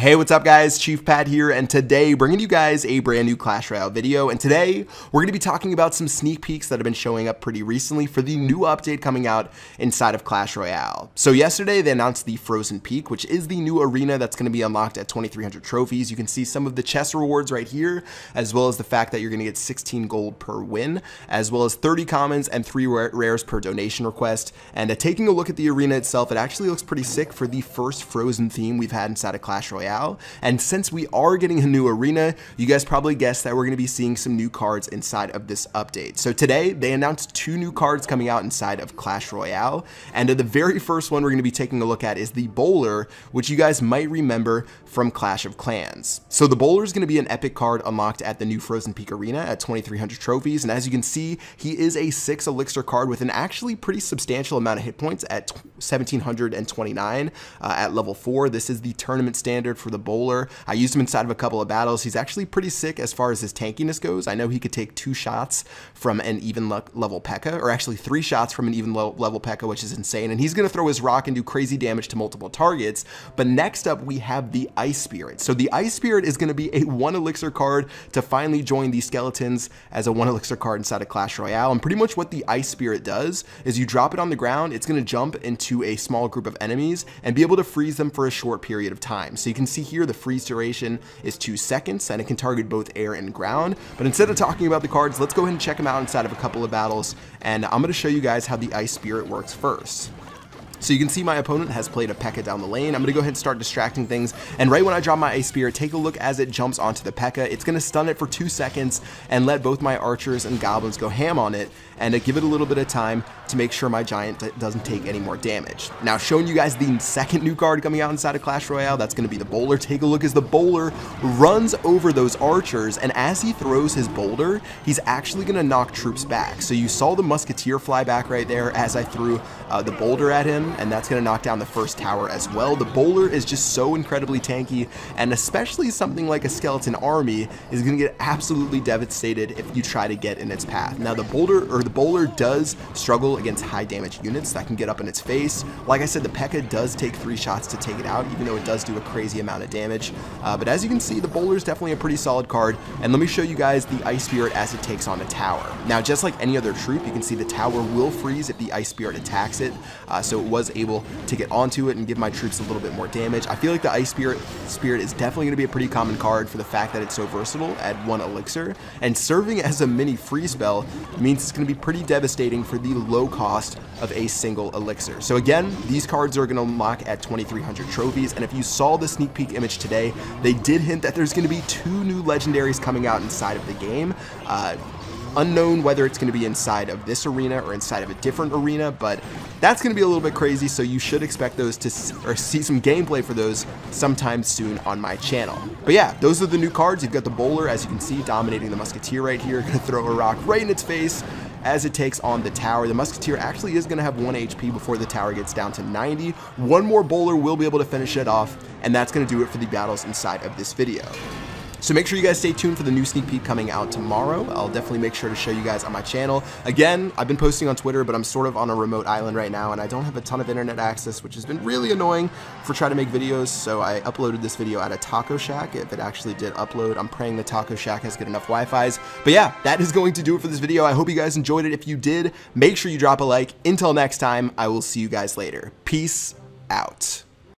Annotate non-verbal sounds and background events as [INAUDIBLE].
Hey, what's up guys? Chief Pat here, and today bringing you guys a brand new Clash Royale video, and today we're going to be talking about some sneak peeks that have been showing up pretty recently for the new update coming out inside of Clash Royale. So yesterday they announced the Frozen Peak, which is the new arena that's going to be unlocked at 2300 trophies. You can see some of the chest rewards right here, as well as the fact that you're going to get 16 gold per win, as well as 30 commons and 3 rares per donation request. And uh, taking a look at the arena itself, it actually looks pretty sick for the first Frozen theme we've had inside of Clash Royale Royale. And since we are getting a new arena, you guys probably guessed that we're going to be seeing some new cards inside of this update. So today, they announced two new cards coming out inside of Clash Royale. And the very first one we're going to be taking a look at is the Bowler, which you guys might remember from Clash of Clans. So the Bowler is going to be an epic card unlocked at the new Frozen Peak Arena at 2300 trophies. And as you can see, he is a 6 elixir card with an actually pretty substantial amount of hit points at 1729 uh, at level 4. This is the tournament standard for the bowler. I used him inside of a couple of battles. He's actually pretty sick as far as his tankiness goes. I know he could take two shots from an even level P.E.K.K.A, or actually three shots from an even level P.E.K.K.A, which is insane. And he's going to throw his rock and do crazy damage to multiple targets. But next up, we have the Ice Spirit. So the Ice Spirit is going to be a one elixir card to finally join the skeletons as a one elixir card inside of Clash Royale. And pretty much what the Ice Spirit does is you drop it on the ground, it's going to jump into a small group of enemies and be able to freeze them for a short period of time. So you can see here the freeze duration is 2 seconds and it can target both air and ground. But instead of talking about the cards, let's go ahead and check them out inside of a couple of battles and I'm going to show you guys how the Ice Spirit works first. So you can see my opponent has played a P.E.K.K.A down the lane. I'm going to go ahead and start distracting things. And right when I drop my Ice Spirit, take a look as it jumps onto the P.E.K.K.A. It's going to stun it for two seconds and let both my archers and goblins go ham on it and give it a little bit of time to make sure my giant doesn't take any more damage. Now showing you guys the second new card coming out inside of Clash Royale, that's going to be the Bowler. Take a look as the Bowler runs over those archers and as he throws his boulder, he's actually going to knock troops back. So you saw the Musketeer fly back right there as I threw uh, the boulder at him and that's going to knock down the first tower as well. The Bowler is just so incredibly tanky, and especially something like a Skeleton Army is going to get absolutely devastated if you try to get in its path. Now, the Boulder or the Bowler does struggle against high damage units that can get up in its face. Like I said, the P.E.K.K.A does take three shots to take it out, even though it does do a crazy amount of damage. Uh, but as you can see, the Bowler is definitely a pretty solid card, and let me show you guys the Ice Spirit as it takes on a tower. Now, just like any other troop, you can see the tower will freeze if the Ice Spirit attacks it, uh, so it was able to get onto it and give my troops a little bit more damage. I feel like the Ice Spirit Spirit is definitely going to be a pretty common card for the fact that it's so versatile at one elixir, and serving as a mini free spell means it's going to be pretty devastating for the low cost of a single elixir. So again, these cards are going to unlock at 2300 trophies, and if you saw the sneak peek image today, they did hint that there's going to be two new legendaries coming out inside of the game. Uh, Unknown whether it's going to be inside of this arena or inside of a different arena, but that's going to be a little bit crazy, so you should expect those to or see some gameplay for those sometime soon on my channel. But yeah, those are the new cards. You've got the Bowler, as you can see, dominating the Musketeer right here. [LAUGHS] Going to throw a rock right in its face as it takes on the tower. The Musketeer actually is going to have 1 HP before the tower gets down to 90. One more Bowler will be able to finish it off, and that's going to do it for the battles inside of this video. So make sure you guys stay tuned for the new sneak peek coming out tomorrow. I'll definitely make sure to show you guys on my channel. Again, I've been posting on Twitter, but I'm sort of on a remote island right now, and I don't have a ton of internet access, which has been really annoying for trying to make videos. So I uploaded this video at a Taco Shack. If it actually did upload, I'm praying the Taco Shack has good enough Wi-Fi's. But yeah, that is going to do it for this video. I hope you guys enjoyed it. If you did, make sure you drop a like. Until next time, I will see you guys later. Peace out.